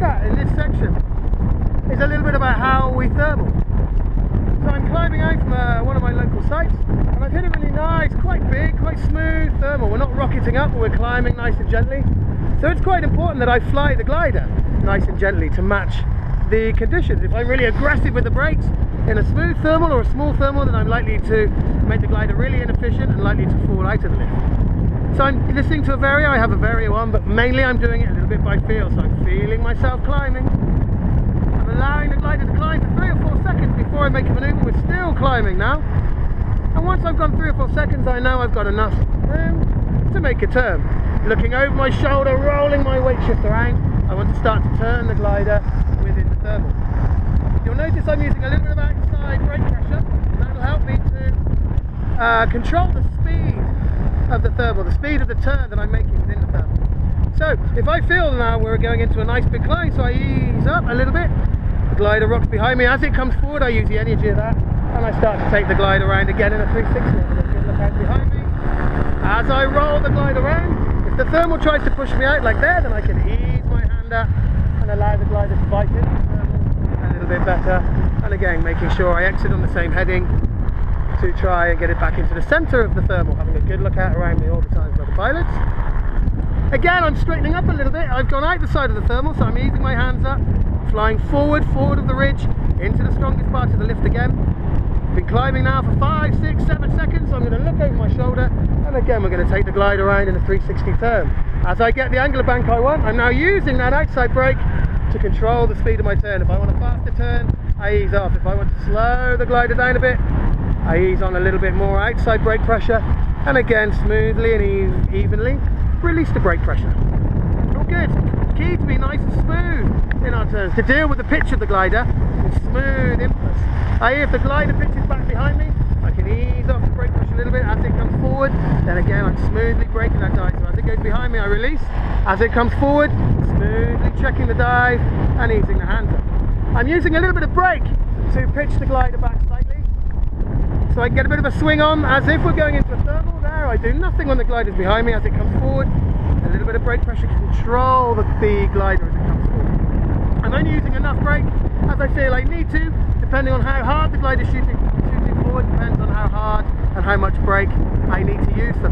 look at in this section is a little bit about how we thermal. So I'm climbing out from uh, one of my local sites and I've hit a really nice, quite big, quite smooth thermal. We're not rocketing up, but we're climbing nice and gently. So it's quite important that I fly the glider nice and gently to match the conditions. If I'm really aggressive with the brakes in a smooth thermal or a small thermal, then I'm likely to make the glider really inefficient and likely to fall out of the lift. So I'm listening to a vario, I have a vario on, but mainly I'm doing it a little bit by feel. So I'm feeling myself climbing. I'm allowing the glider to climb for three or four seconds before I make a maneuver. We're still climbing now. And once I've gone three or four seconds, I know I've got enough room to make a turn. Looking over my shoulder, rolling my weight shift around, I want to start to turn the glider within the thermal. You'll notice I'm using a little bit of outside brake pressure. That'll help me to uh, control the of the thermal, the speed of the turn that I'm making within the thermal. So if I feel now we're going into a nice big climb, so I ease up a little bit, the glider rocks behind me. As it comes forward, I use the energy of that and I start to take the glide around again in a 360. Look out behind me. As I roll the glide around, if the thermal tries to push me out like there, then I can ease my hand up and allow the glider to bite in a little bit better. And again, making sure I exit on the same heading to try and get it back into the centre of the thermal, having a good look out around me all the time for the pilots. Again, I'm straightening up a little bit. I've gone out the side of the thermal, so I'm easing my hands up, flying forward, forward of the ridge, into the strongest part of the lift again. Been climbing now for five, six, seven seconds, so I'm going to look over my shoulder, and again we're going to take the glide around in a 360 turn. As I get the angular bank I want, I'm now using that outside brake to control the speed of my turn. If I want a faster turn, I ease off. If I want to slow the glider down a bit, I ease on a little bit more outside brake pressure, and again smoothly and evenly release the brake pressure. All good. Key to be nice and smooth in our turns. To deal with the pitch of the glider smooth impulse. I.e. if the glider pitches back behind me, I can ease off the brake pressure a little bit as it comes forward. Then again, I'm smoothly braking that dive. So as it goes behind me, I release. As it comes forward, smoothly checking the dive and easing the hands up. I'm using a little bit of brake to pitch the glider back. So I can get a bit of a swing on as if we're going into a thermal there. I do nothing when the glider's behind me as it comes forward. A little bit of brake pressure control the, the glider as it comes forward. I'm only using enough brake as I feel I need to, depending on how hard the glider's shooting, shooting forward, depends on how hard and how much brake I need to use for.